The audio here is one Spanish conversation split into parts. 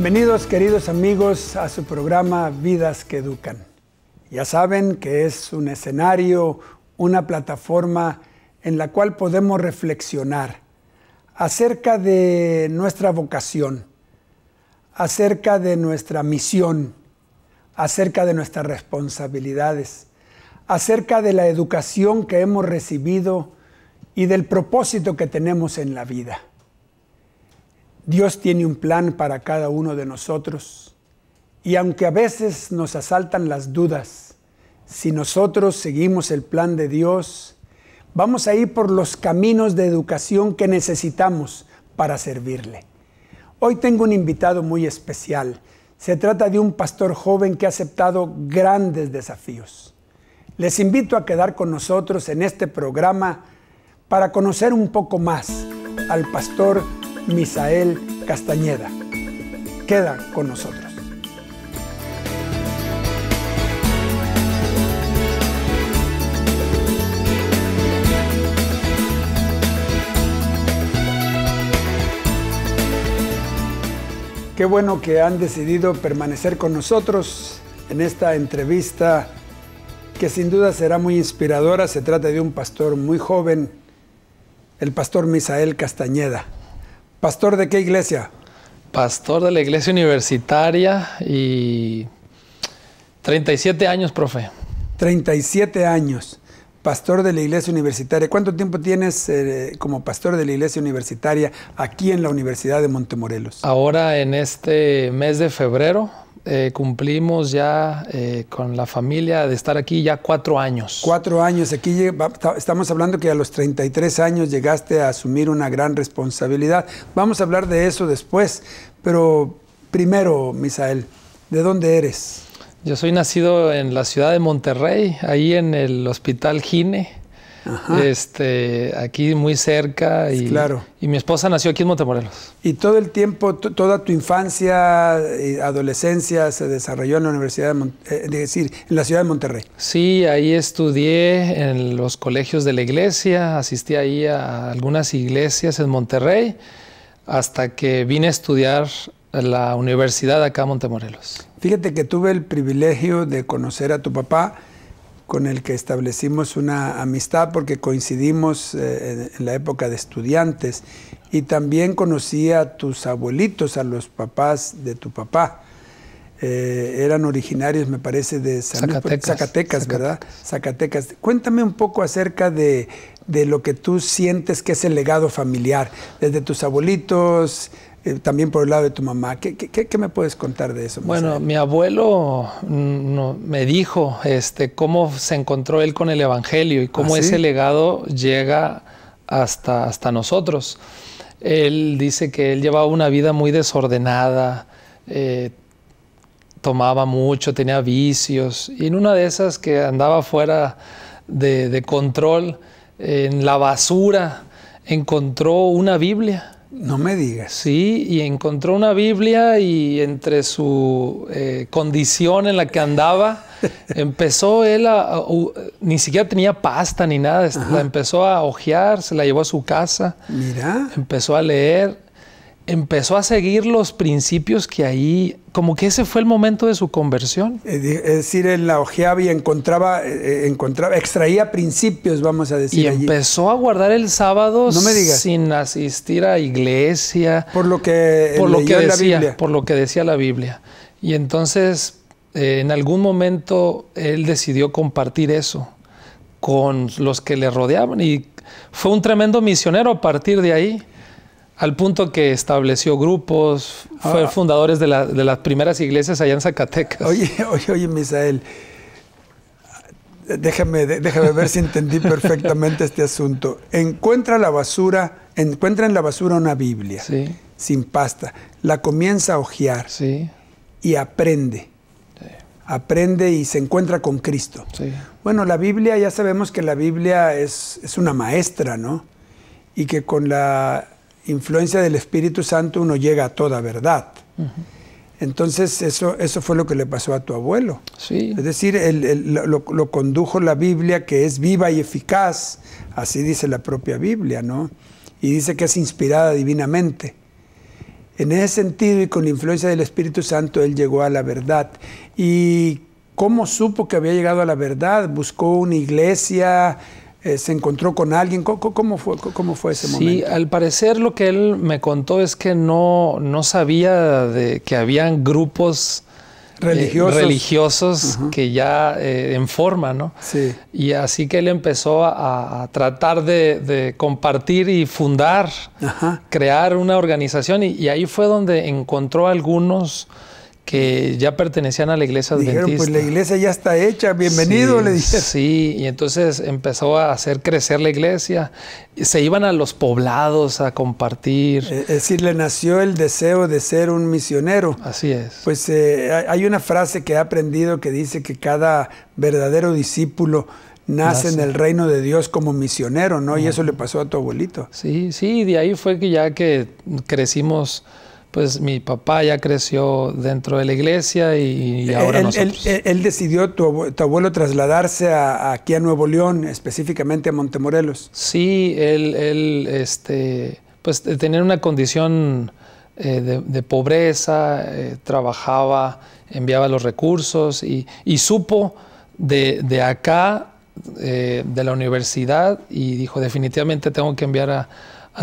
Bienvenidos queridos amigos a su programa Vidas que Educan. Ya saben que es un escenario, una plataforma en la cual podemos reflexionar acerca de nuestra vocación, acerca de nuestra misión, acerca de nuestras responsabilidades, acerca de la educación que hemos recibido y del propósito que tenemos en la vida. Dios tiene un plan para cada uno de nosotros y aunque a veces nos asaltan las dudas, si nosotros seguimos el plan de Dios, vamos a ir por los caminos de educación que necesitamos para servirle. Hoy tengo un invitado muy especial. Se trata de un pastor joven que ha aceptado grandes desafíos. Les invito a quedar con nosotros en este programa para conocer un poco más al pastor Misael Castañeda. Queda con nosotros. Qué bueno que han decidido permanecer con nosotros en esta entrevista que sin duda será muy inspiradora. Se trata de un pastor muy joven, el pastor Misael Castañeda. ¿Pastor de qué iglesia? Pastor de la iglesia universitaria y 37 años, profe. 37 años pastor de la iglesia universitaria. ¿Cuánto tiempo tienes eh, como pastor de la iglesia universitaria aquí en la Universidad de Montemorelos? Ahora en este mes de febrero eh, cumplimos ya eh, con la familia de estar aquí ya cuatro años. Cuatro años. Aquí estamos hablando que a los 33 años llegaste a asumir una gran responsabilidad. Vamos a hablar de eso después, pero primero, Misael, ¿de dónde eres? Yo soy nacido en la ciudad de Monterrey, ahí en el Hospital Gine. Este, aquí muy cerca y, claro. y mi esposa nació aquí en Montemorelos. ¿Y todo el tiempo, toda tu infancia y adolescencia se desarrolló en la Universidad de eh, decir, en la ciudad de Monterrey? Sí, ahí estudié en los colegios de la iglesia, asistí ahí a algunas iglesias en Monterrey hasta que vine a estudiar la universidad acá en Montemorelos. Fíjate que tuve el privilegio de conocer a tu papá, con el que establecimos una amistad porque coincidimos eh, en la época de estudiantes y también conocí a tus abuelitos, a los papás de tu papá. Eh, eran originarios, me parece, de Zacatecas, ¿verdad? Zacatecas. Cuéntame un poco acerca de, de lo que tú sientes que es el legado familiar, desde tus abuelitos, eh, también por el lado de tu mamá. ¿Qué, qué, me puedes contar de eso? Bueno, mi abuelo no, me dijo este, cómo se encontró él con el Evangelio y cómo ¿Ah, ese legado llega hasta, hasta nosotros. Él dice que él llevaba una vida muy desordenada, eh, tomaba mucho, tenía vicios, y en una de esas que andaba fuera de, de control, en la basura, encontró una Biblia no me digas. Sí, y encontró una Biblia y entre su eh, condición en la que andaba, empezó él a, ni siquiera tenía pasta ni nada, la empezó a hojear, se la llevó a su casa. Mira. Empezó a leer empezó a seguir los principios que ahí, como que ese fue el momento de su conversión. Es decir, él la ojeaba y encontraba, eh, encontraba, extraía principios, vamos a decir. Y empezó a guardar el sábado sin asistir a iglesia. Por lo que, por lo que decía, la Biblia. Por lo que decía la Biblia. Y entonces, eh, en algún momento, él decidió compartir eso con los que le rodeaban y fue un tremendo misionero a partir de ahí al punto que estableció grupos, fue ah. fundadores de, las primeras iglesias allá en Zacatecas. Oye, oye, oye, Misael, déjame, déjame ver si entendí perfectamente este asunto. Encuentra la basura, encuentra en la basura una Biblia sin pasta, la comienza a hojear y aprende. Aprende y se encuentra con Cristo. Bueno, la Biblia, ya sabemos que la Biblia es, es una maestra, ¿no? Y que con la influencia del Espíritu Santo uno llega a toda verdad. Entonces eso, eso fue lo que le pasó a tu abuelo. Sí. Es decir, lo, condujo la Biblia que es viva y eficaz, así dice la propia Biblia, ¿no? Y dice que es inspirada divinamente. en ese sentido y con la influencia del Espíritu Santo, él llegó a la verdad. ¿Y cómo supo que había llegado a la verdad? ¿Buscó una iglesia? Eh, ¿Se encontró con alguien? ¿Cómo, fue, cómo fue ese momento? Sí, al parecer lo que él me contó es que no, no sabía de que habían grupos religiosos, religiosos que ya eh, en forma, ¿no? Sí. Y así que él empezó a, tratar de, compartir y fundar, crear una organización y, ahí fue donde encontró algunos que ya pertenecían a la iglesia adventista. Dijeron, pues la iglesia ya está hecha, bienvenido, le dijeron. Sí, y entonces empezó a hacer crecer la iglesia. Se iban a los poblados a compartir. Es decir, le nació el deseo de ser un misionero. Así es. Pues eh, hay una frase que he aprendido que dice que cada verdadero discípulo nace, en el reino de Dios como misionero, ¿no? Y eso le pasó a tu abuelito. Sí, sí, de ahí fue que ya que crecimos pues mi papá ya creció dentro de la iglesia y, ahora él, nosotros. Él, decidió, tu, abuelo, trasladarse aquí a Nuevo León, específicamente a Montemorelos. Sí, él, este, pues tenía una condición eh, de, pobreza, eh, trabajaba, enviaba los recursos y, supo de, acá, eh, de la universidad, y dijo, definitivamente tengo que enviar a,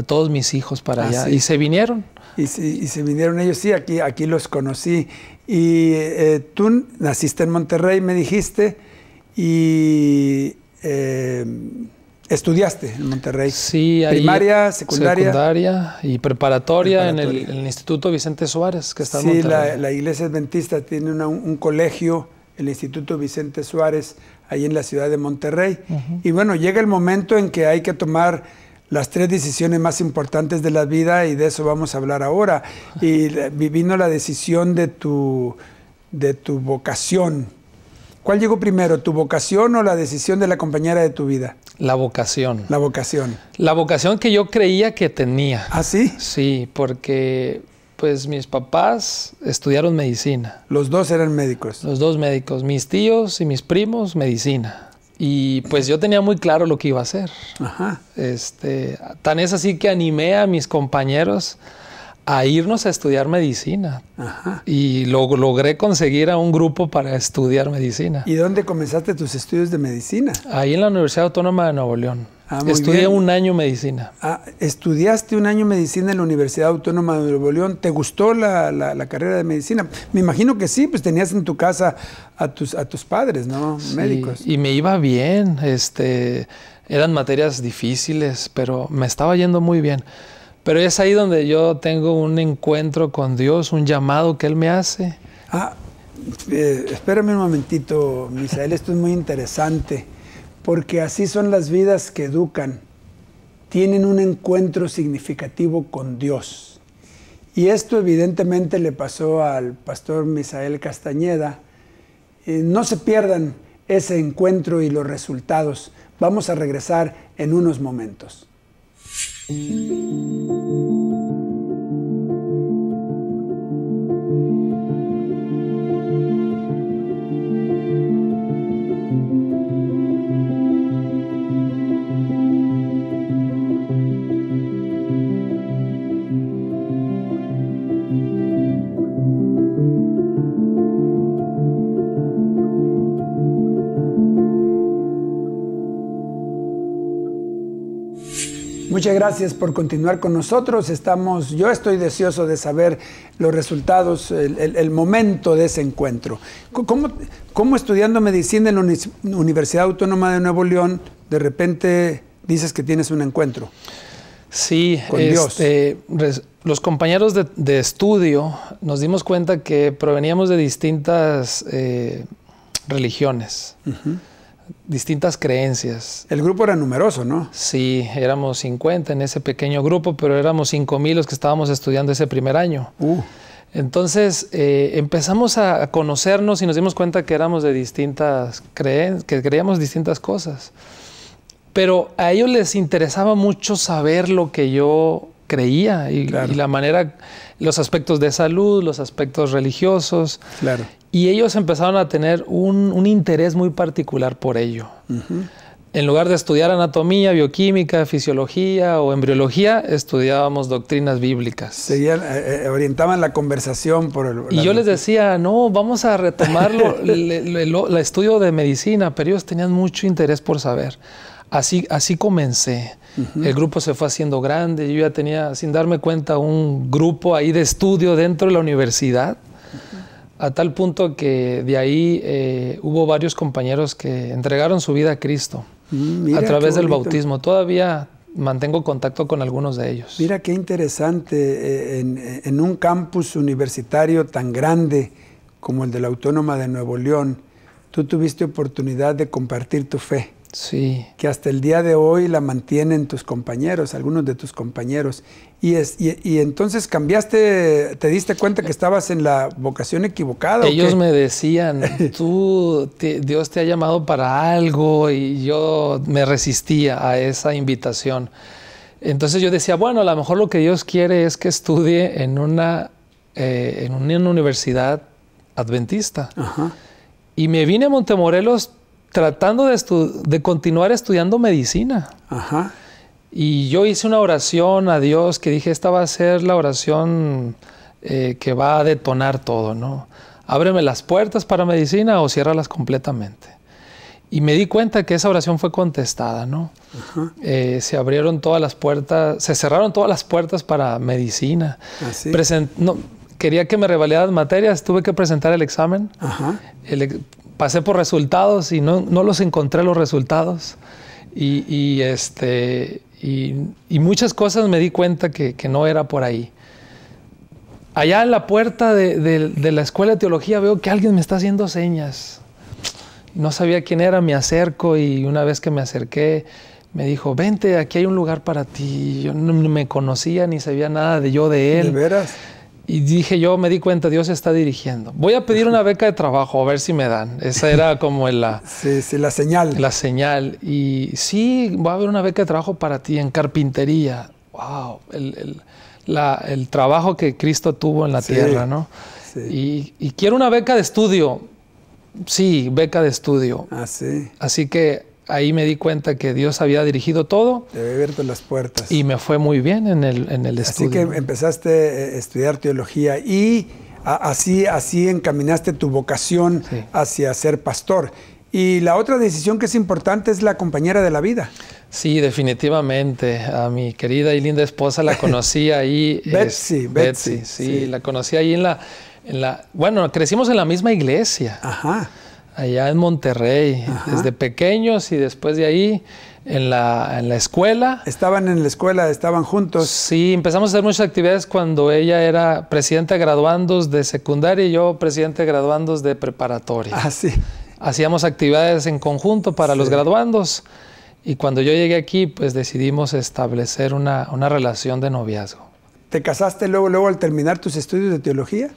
todos mis hijos para ah, allá. Y se vinieron. Y, se vinieron ellos, sí, aquí, aquí los conocí. Y eh, tú naciste en Monterrey, me dijiste, y eh, estudiaste en Monterrey. Sí, ahí, Primaria, secundaria. Secundaria y preparatoria, En, el, Instituto Vicente Suárez, que está en Monterrey. Sí, la, la, iglesia adventista tiene un colegio, el Instituto Vicente Suárez, ahí en la ciudad de Monterrey. Y bueno, llega el momento en que hay que tomar las tres decisiones más importantes de la vida y de eso vamos a hablar ahora. Y vino la decisión de tu, de tu vocación. ¿Cuál llegó primero, tu vocación o la decisión de la compañera de tu vida? La vocación. La vocación. La vocación que yo creía que tenía. ¿Ah, sí? Sí, porque pues mis papás estudiaron medicina. Los dos eran médicos. Los dos médicos, mis tíos y mis primos medicina. Y pues yo tenía muy claro lo que iba a hacer. Ajá. Este, tan es así que animé a mis compañeros a irnos a estudiar medicina. Ajá. Y lo, logré conseguir a un grupo para estudiar medicina. ¿Y dónde comenzaste tus estudios de medicina? Ahí en la Universidad Autónoma de Nuevo León. Ah, Estudié un año medicina. Ah, estudiaste un año medicina en la Universidad Autónoma de Nuevo León. ¿Te gustó la, carrera de medicina? Me imagino que sí, pues tenías en tu casa a tus, a tus padres, ¿no? Médicos. Y me iba bien. Este, eran materias difíciles, pero me estaba yendo muy bien. Pero es ahí donde yo tengo un encuentro con Dios, un llamado que Él me hace. Ah, eh, espérame un momentito, Misael, esto es muy interesante porque así son las vidas que educan, tienen un encuentro significativo con Dios. Y esto evidentemente le pasó al pastor Misael Castañeda. no se pierdan ese encuentro y los resultados. Vamos a regresar en unos momentos. Muchas gracias por continuar con nosotros. Estamos, yo estoy deseoso de saber los resultados, el, momento de ese encuentro. ¿Cómo, ¿Cómo, estudiando medicina en la Universidad Autónoma de Nuevo León, de repente dices que tienes un encuentro? Sí, con este, los compañeros de, estudio nos dimos cuenta que proveníamos de distintas eh, religiones distintas creencias. El grupo era numeroso, ¿no? Sí, éramos 50 en ese pequeño grupo, pero éramos 5.000 los que estábamos estudiando ese primer año. Uh. Entonces eh, empezamos a conocernos y nos dimos cuenta que éramos de distintas creencias, que creíamos distintas cosas. Pero a ellos les interesaba mucho saber lo que yo creía y, y la manera, los aspectos de salud, los aspectos religiosos. Claro. Y ellos empezaron a tener un, interés muy particular por ello. en lugar de estudiar anatomía, bioquímica, fisiología o embriología, estudiábamos doctrinas bíblicas. Seguían, eh, eh, orientaban la conversación por el... Y yo les decía, no, vamos a retomarlo, el, estudio de medicina, pero ellos tenían mucho interés por saber. Así, así comencé. El grupo se fue haciendo grande, yo ya tenía, sin darme cuenta, un grupo ahí de estudio dentro de la universidad a tal punto que de ahí eh, hubo varios compañeros que entregaron su vida a Cristo. Mm, a través del bautismo. Todavía mantengo contacto con algunos de ellos. Mira qué interesante, eh, en, en, un campus universitario tan grande como el de la Autónoma de Nuevo León, tú tuviste oportunidad de compartir tu fe. Sí. Que hasta el día de hoy la mantienen tus compañeros, algunos de tus compañeros. Y, es, y, entonces cambiaste, te diste cuenta que estabas en la vocación equivocada. Ellos me decían, tú, Dios te ha llamado para algo y yo me resistía a esa invitación. Entonces yo decía, bueno, a lo mejor lo que Dios quiere es que estudie en una, eh, en una universidad adventista. Y me vine a Montemorelos tratando de, de continuar estudiando medicina. Ajá. Y yo hice una oración a Dios que dije, esta va a ser la oración eh, que va a detonar todo, ¿no? Ábreme las puertas para medicina o ciérralas completamente. Y me di cuenta que esa oración fue contestada, ¿no? Eh, se abrieron todas las puertas, se cerraron todas las puertas para medicina. Así. no, quería que me revalidaran materias, tuve que presentar el examen. Ajá pasé por resultados y no, no los encontré los resultados. Y, y este, y, y, muchas cosas me di cuenta que, que, no era por ahí. Allá en la puerta de, de, de, la escuela de teología veo que alguien me está haciendo señas. No sabía quién era, me acerco y una vez que me acerqué me dijo, vente, aquí hay un lugar para ti. Yo no me conocía ni sabía nada de yo de él. ¿De veras? Y dije yo, me di cuenta, Dios está dirigiendo. Voy a pedir una beca de trabajo, a ver si me dan. Esa era como la... sí, sí, la señal. La señal. Y sí, va a haber una beca de trabajo para ti en carpintería. ¡Wow! El, el, la, el trabajo que Cristo tuvo en la tierra, ¿no? Sí. Y, y, quiero una beca de estudio. Sí, beca de estudio. Ah, sí. Así que ahí me di cuenta que Dios había dirigido todo. Debe abierto las puertas. Y me fue muy bien en el, en el estudio. Así que empezaste a estudiar teología y así, así encaminaste tu vocación hacia ser pastor. Y la otra decisión que es importante es la compañera de la vida. Sí, definitivamente. A mi querida y linda esposa la conocí ahí. Betsy, Betsy, sí, sí, la conocí ahí en la, en la... Bueno, crecimos en la misma iglesia. Ajá allá en Monterrey, desde pequeños y después de ahí en la, en la, escuela. ¿Estaban en la escuela, estaban juntos? Sí, empezamos a hacer muchas actividades cuando ella era presidenta de graduandos de secundaria y yo presidente de graduandos de preparatoria. Ah, sí. Hacíamos actividades en conjunto para los graduandos y cuando yo llegué aquí pues decidimos establecer una, una relación de noviazgo. ¿Te casaste luego, luego al terminar tus estudios de teología?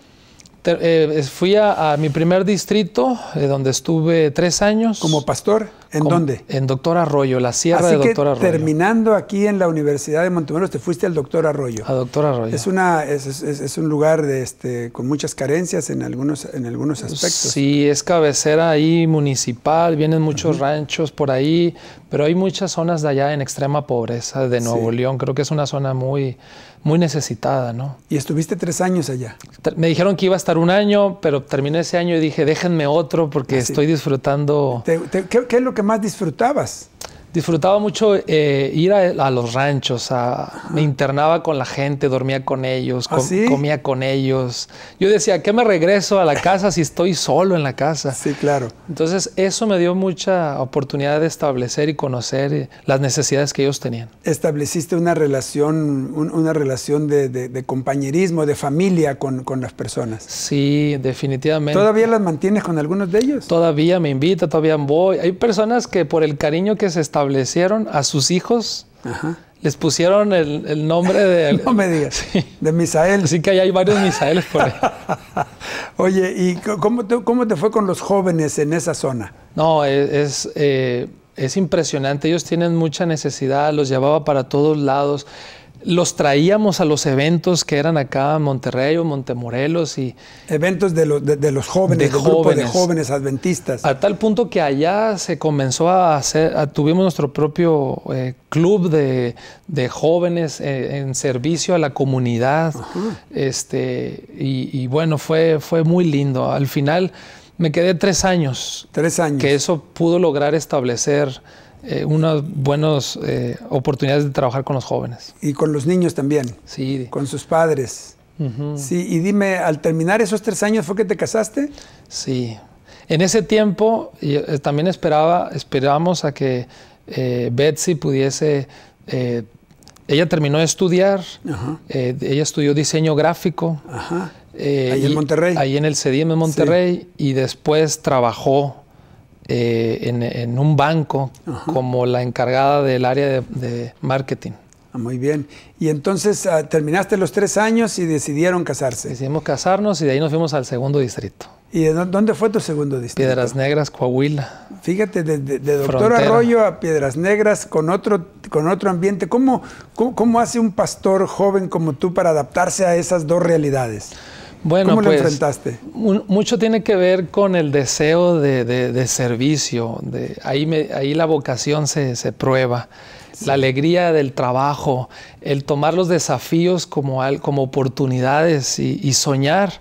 Eh, fui a, mi primer distrito, eh, donde estuve tres años. ¿Como pastor? ¿En dónde? En Doctor Arroyo, la sierra de Doctor Arroyo. Terminando aquí en la Universidad de Montemorelos, te fuiste al Doctor Arroyo. A Doctor Arroyo. Es, una, es, es, un lugar de este, con muchas carencias en algunos, en algunos aspectos. Sí, es cabecera ahí municipal, vienen muchos ranchos por ahí, pero hay muchas zonas de allá en extrema pobreza de Nuevo León. Creo que es una zona muy, muy necesitada, ¿no? Y estuviste tres años allá. Me dijeron que iba a estar un año, pero terminé ese año y dije, déjenme otro porque ah, estoy disfrutando. ¿Qué, ¿Qué, es lo que más disfrutabas? Disfrutaba mucho eh, ir a, los ranchos, me internaba con la gente, dormía con ellos, ¿Ah, comía con ellos. Yo decía, ¿qué me regreso a la casa si estoy solo en la casa? Sí, claro. Entonces eso me dio mucha oportunidad de establecer y conocer eh, las necesidades que ellos tenían. Estableciste una relación, una relación de, compañerismo, de familia con, con, las personas. Sí, definitivamente. ¿Todavía las mantienes con algunos de ellos? Todavía me invita, todavía voy. Hay personas que por el cariño que se está establecieron a sus hijos, les pusieron el, nombre de... no me digas, de Misael. Así que ahí hay varios Misaeles por ahí. Oye, ¿y cómo te, cómo te, fue con los jóvenes en esa zona? No, e, es, eh, es, impresionante. Ellos tienen mucha necesidad, los llevaba para todos lados. Los traíamos a los eventos que eran acá en Monterrey o Montemorelos y eventos de, de, los jóvenes, de jóvenes, de jóvenes adventistas. A tal punto que allá se comenzó a hacer, tuvimos nuestro propio eh, club de, jóvenes eh, en servicio a la comunidad, este y, bueno fue fue muy lindo. Al final me quedé tres años. Tres años. Que eso pudo lograr establecer eh, unas buenas eh, oportunidades de trabajar con los jóvenes. Y con los niños también. Sí. Con sus padres. Sí, y dime, al terminar esos tres años, ¿fue que te casaste? Sí. En ese tiempo eh, también esperaba, esperábamos a que Betsy pudiese... ella terminó de estudiar, ella estudió diseño gráfico. Ajá. ahí en Monterrey. Ahí en el CEDIM en Monterrey y después trabajó eh, en, un banco como la encargada del área de, marketing. Ah, muy bien. Y entonces ah, terminaste los tres años y decidieron casarse. Decidimos casarnos y de ahí nos fuimos al segundo distrito. ¿Y dónde fue tu segundo distrito? Piedras Negras, Coahuila. Fíjate, de, Doctor Arroyo a Piedras Negras con otro, con otro ambiente. ¿Cómo, cómo hace un pastor joven como tú para adaptarse a esas dos realidades? Bueno, ¿Cómo lo pues, enfrentaste? mucho tiene que ver con el deseo de, servicio. De, ahí, ahí la vocación se, prueba. La alegría del trabajo, el tomar los desafíos como, como oportunidades y soñar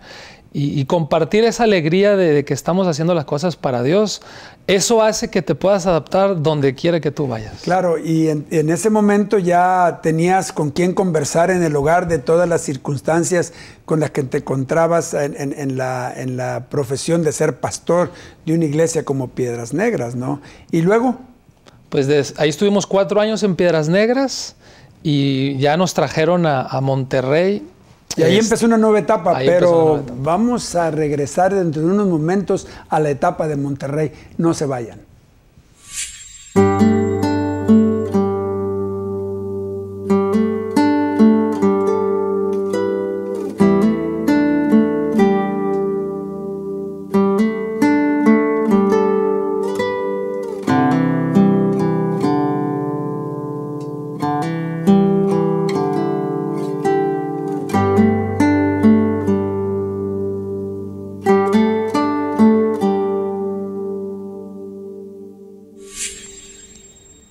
y, compartir esa alegría de, que estamos haciendo las cosas para Dios, eso hace que te puedas adaptar donde quiera que tú vayas. Claro, y en, ese momento ya tenías con quién conversar en el hogar de todas las circunstancias con las que te encontrabas en, la, en la profesión de ser pastor de una iglesia como Piedras Negras, ¿no? Y luego... Pues ahí estuvimos cuatro años en Piedras Negras y ya nos trajeron a, a Monterrey y ahí empezó una nueva etapa, pero vamos a regresar dentro de unos momentos a la etapa de Monterrey. No se vayan.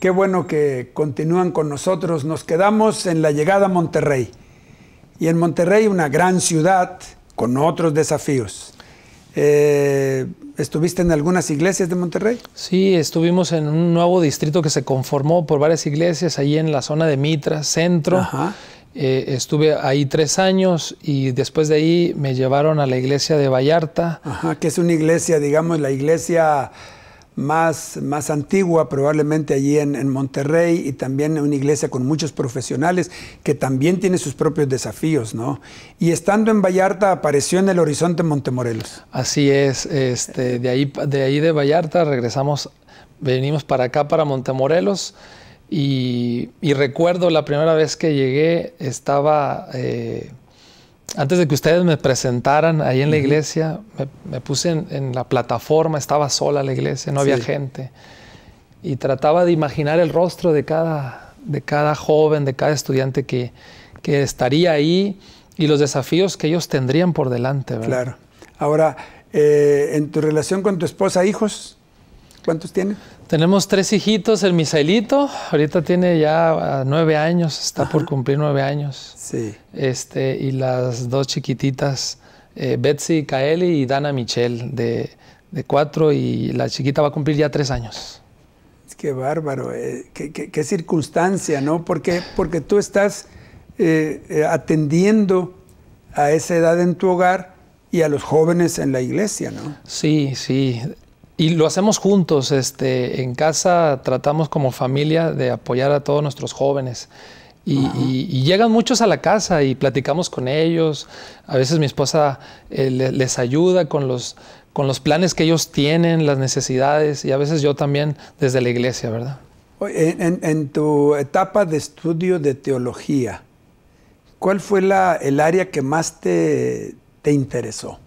Qué bueno que continúan con nosotros. Nos quedamos en la llegada a Monterrey. Y en Monterrey, una gran ciudad con otros desafíos. Eh, ¿Estuviste en algunas iglesias de Monterrey? Sí, estuvimos en un nuevo distrito que se conformó por varias iglesias, ahí en la zona de Mitra, centro. Eh, estuve ahí tres años y después de ahí me llevaron a la iglesia de Vallarta. Ajá, que es una iglesia, digamos, la iglesia más, más antigua, probablemente allí en, Monterrey, y también una iglesia con muchos profesionales que también tiene sus propios desafíos, ¿no? Y estando en Vallarta apareció en el horizonte Montemorelos. Así es, este, de, ahí, de ahí de Vallarta regresamos, venimos para acá, para Montemorelos, y, y recuerdo la primera vez que llegué, estaba... Eh, antes de que ustedes me presentaran ahí en la iglesia, me, puse en, la plataforma, estaba sola la iglesia, no había gente. Y trataba de imaginar el rostro de cada, de cada joven, de cada estudiante que, que estaría ahí y los desafíos que ellos tendrían por delante. ¿verdad? Claro. Ahora, eh, en tu relación con tu esposa, hijos, ¿cuántos tienen? Tenemos tres hijitos, el Misaelito, ahorita tiene ya ah, nueve años, está por cumplir nueve años. Sí. Este, y las dos chiquititas, eh, Betsy Kaeli y Dana Michelle, de, cuatro, y la chiquita va a cumplir ya tres años. Es que bárbaro, eh, qué, circunstancia, ¿no? Porque, porque tú estás eh, atendiendo a esa edad en tu hogar y a los jóvenes en la iglesia, ¿no? Sí, sí. Y lo hacemos juntos, este, en casa tratamos como familia de apoyar a todos nuestros jóvenes. Y, llegan muchos a la casa y platicamos con ellos. A veces mi esposa eh, les ayuda con los, con los planes que ellos tienen, las necesidades, y a veces yo también desde la iglesia, ¿verdad? En, en tu etapa de estudio de teología, ¿cuál fue la, el área que más te, te interesó?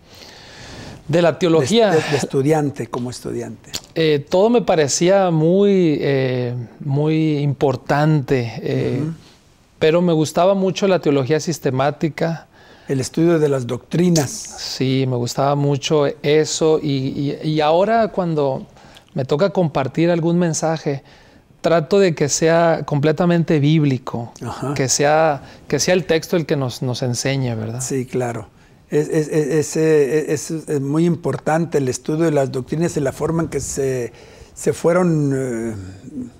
De la teología. De, estudiante, como estudiante. Eh, todo me parecía muy, eh, muy importante. Eh, pero me gustaba mucho la teología sistemática. El estudio de las doctrinas. Sí, me gustaba mucho eso y, ahora cuando me toca compartir algún mensaje, trato de que sea completamente bíblico, que sea, que sea el texto el que nos, nos enseñe, ¿verdad? Sí, claro. Es, es, muy importante el estudio de las doctrinas y la forma en que se, se fueron eh,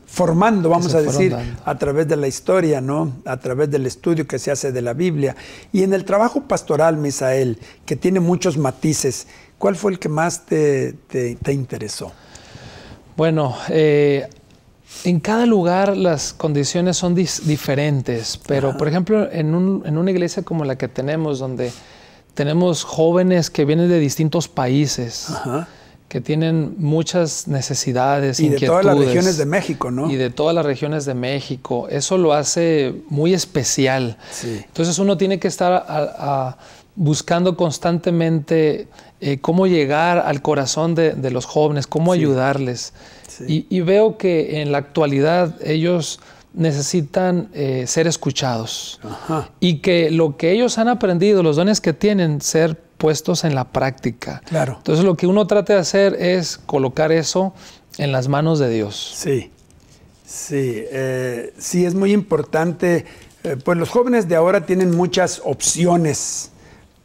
formando, vamos a decir, a través de la historia, ¿no? A través del estudio que se hace de la Biblia. Y en el trabajo pastoral, Misael, que tiene muchos matices, ¿cuál fue el que más te, interesó? Bueno, eh, en cada lugar las condiciones son diferentes, pero por ejemplo, en, una iglesia como la que tenemos, donde tenemos jóvenes que vienen de distintos países, que tienen muchas necesidades, y de todas las regiones de México, ¿no? Y de todas las regiones de México. Eso lo hace muy especial. Entonces uno tiene que estar buscando constantemente eh, cómo llegar al corazón de, los jóvenes, cómo ayudarles. Y, veo que en la actualidad ellos necesitan eh, ser escuchados y que lo que ellos han aprendido, los dones que tienen, ser puestos en la práctica. Claro. Entonces lo que uno trata de hacer es colocar eso en las manos de Dios. Sí, sí, eh, sí es muy importante. Eh, pues los jóvenes de ahora tienen muchas opciones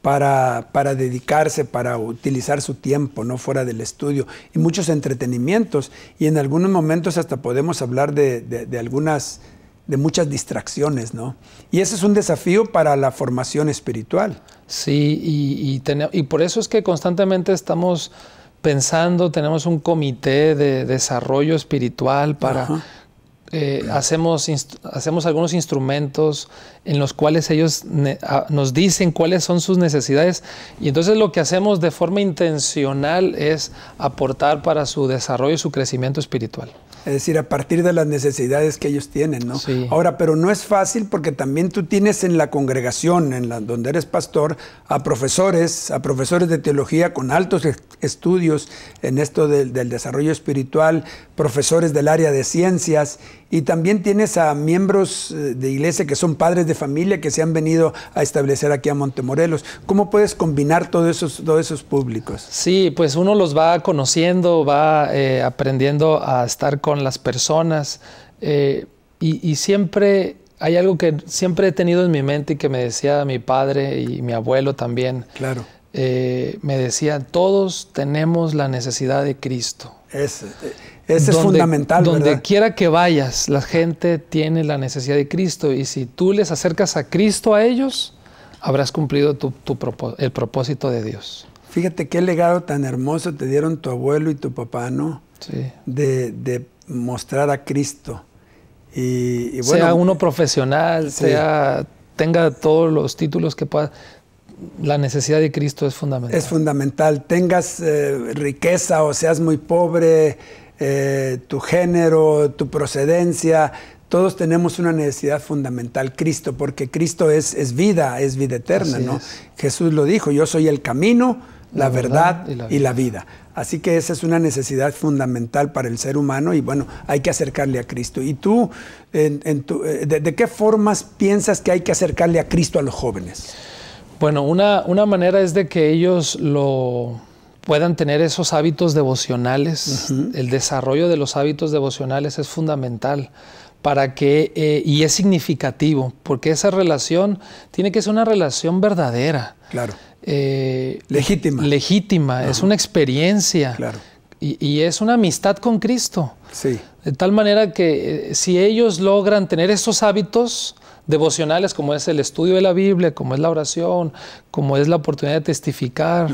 para, para, dedicarse, para utilizar su tiempo, no fuera del estudio, y muchos entretenimientos. Y en algunos momentos hasta podemos hablar de, de algunas de muchas distracciones, ¿no? Y ese es un desafío para la formación espiritual. Sí, y, y, por eso es que constantemente estamos pensando, tenemos un comité de desarrollo espiritual para... Eh, hacemos, hacemos algunos instrumentos en los cuales ellos nos dicen cuáles son sus necesidades y entonces lo que hacemos de forma intencional es aportar para su desarrollo y su crecimiento espiritual es decir, a partir de las necesidades que ellos tienen, ¿no? Ahora, pero no es fácil porque también tú tienes en la congregación, en la, donde eres pastor, a profesores, a profesores de teología con altos estudios en esto del, desarrollo espiritual, profesores del área de ciencias, y también tienes a miembros eh, de iglesia que son padres de familia que se han venido a establecer aquí a Montemorelos. ¿Cómo puedes combinar todos esos, todos esos públicos? Sí, pues uno los va conociendo, va eh, aprendiendo a estar con las personas eh, y, siempre hay algo que siempre he tenido en mi mente y que me decía mi padre y mi abuelo también. Claro. Me decía, todos tenemos la necesidad de Cristo. Es, ese es fundamental. Donde quiera que vayas, la gente tiene la necesidad de Cristo y si tú les acercas a Cristo a ellos, habrás cumplido tu, el propósito de Dios. Fíjate qué legado tan hermoso te dieron tu abuelo y tu papá, ¿no? Sí. De, mostrar a Cristo. Y, sea uno profesional, sea tenga todos los títulos que pueda. La necesidad de Cristo es fundamental. Es fundamental. Tengas eh, riqueza o seas muy pobre, eh, tu género, tu procedencia, todos tenemos una necesidad fundamental, Cristo, porque Cristo es, es vida, es vida eterna, ¿no? Jesús lo dijo, yo soy el camino, la, verdad, y, la vida. Así que esa es una necesidad fundamental para el ser humano y bueno, hay que acercarle a Cristo. ¿Y tú, en, eh, de, qué formas piensas que hay que acercarle a Cristo a los jóvenes? Bueno, una, una manera es de que ellos lo puedan tener esos hábitos devocionales. El desarrollo de los hábitos devocionales es fundamental para que, eh, y es significativo, porque esa relación tiene que ser una relación verdadera. Claro. Eh, legítima. Legítima, es una experiencia. Claro. Y, es una amistad con Cristo. Sí. De tal manera que eh, si ellos logran tener esos hábitos, devocionales como es el estudio de la Biblia, como es la oración, como es la oportunidad de testificar,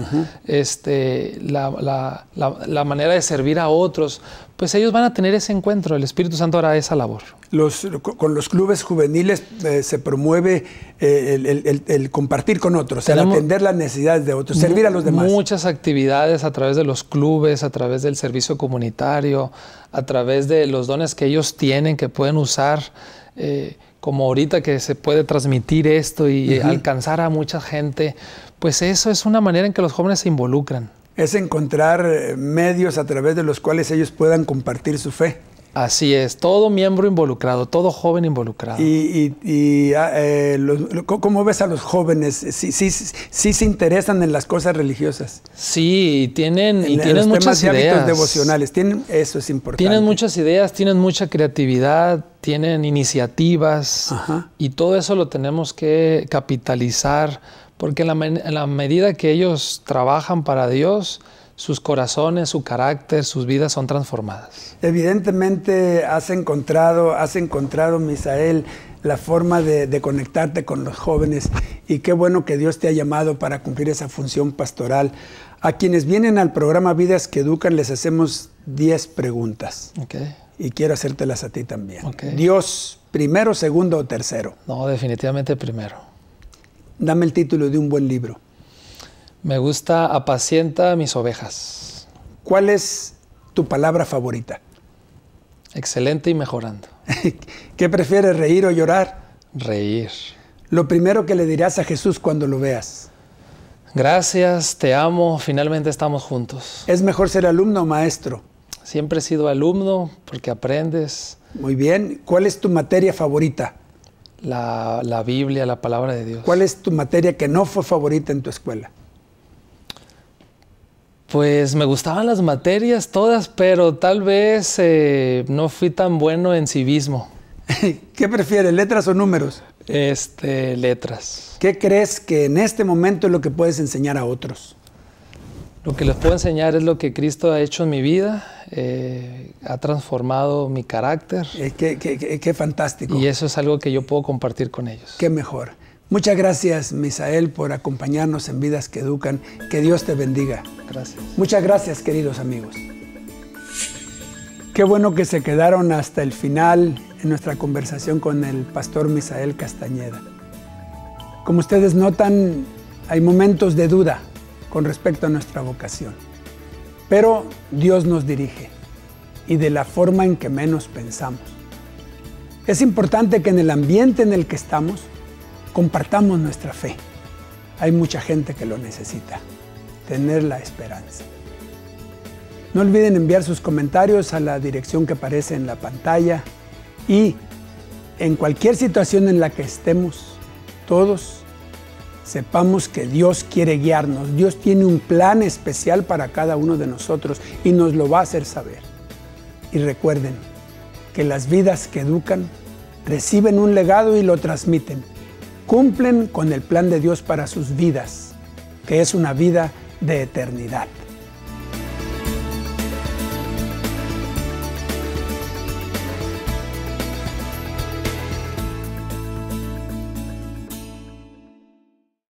este, la, manera de servir a otros, pues ellos van a tener ese encuentro, el Espíritu Santo hará esa labor. Los, con los clubes juveniles eh, se promueve eh, el, compartir con otros, el atender las necesidades de otros, servir a los demás. Muchas actividades a través de los clubes, a través del servicio comunitario, a través de los dones que ellos tienen, que pueden usar. Eh, como ahorita que se puede transmitir esto y alcanzar a mucha gente, pues eso es una manera en que los jóvenes se involucran. Es encontrar eh, medios a través de los cuales ellos puedan compartir su fe. Así es, todo miembro involucrado, todo joven involucrado. ¿Y, ah, eh, cómo ves a los jóvenes? ¿Sí, sí, sí, se interesan en las cosas religiosas? Sí, tienen, y tienen muchas ideas. devocionales, tienen, eso es importante. Tienen muchas ideas, tienen mucha creatividad, tienen iniciativas y todo eso lo tenemos que capitalizar porque en la medida que ellos trabajan para Dios, sus corazones, su carácter, sus vidas son transformadas. Evidentemente has encontrado, has encontrado, Misael, la forma de, conectarte con los jóvenes y qué bueno que Dios te ha llamado para cumplir esa función pastoral. A quienes vienen al programa Vidas que Educan les hacemos 10 preguntas. Y quiero hacértelas a ti también. Dios, primero, segundo o tercero. No, definitivamente primero. Dame el título de un buen libro. Me gusta apacienta mis ovejas. ¿Cuál es tu palabra favorita? Excelente y mejorando. ¿Qué prefieres, reír o llorar? Reír. Lo primero que le dirás a Jesús cuando lo veas. Gracias, te amo, finalmente estamos juntos. ¿Es mejor ser alumno o maestro? Siempre he sido alumno porque aprendes. Muy bien. ¿Cuál es tu materia favorita? La, la Biblia, la palabra de Dios. ¿Cuál es tu materia que no fue favorita en tu escuela? Pues me gustaban las materias todas, pero tal vez eh, no fui tan bueno en civismo. ¿Qué prefieres, letras o números? Este, letras. ¿Qué crees que en este momento es lo que puedes enseñar a otros? Lo que les puedo enseñar es lo que Cristo ha hecho en mi vida, eh, ha transformado mi carácter. Eh, qué fantástico. Y eso es algo que yo puedo compartir con ellos. Qué mejor. Muchas gracias, Misael, por acompañarnos en Vidas que Educan. Que Dios te bendiga. Gracias. Muchas gracias, queridos amigos. Qué bueno que se quedaron hasta el final en nuestra conversación con el pastor Misael Castañeda. Como ustedes notan, hay momentos de duda con respecto a nuestra vocación. Pero Dios nos dirige y de la forma en que menos pensamos. Es importante que en el ambiente en el que estamos compartamos nuestra fe. Hay mucha gente que lo necesita, tener la esperanza. No olviden enviar sus comentarios a la dirección que aparece en la pantalla y en cualquier situación en la que estemos, todos sepamos que Dios quiere guiarnos. Dios tiene un plan especial para cada uno de nosotros y nos lo va a hacer saber. Y recuerden que las vidas que educan reciben un legado y lo transmiten cumplen con el plan de Dios para sus vidas, que es una vida de eternidad.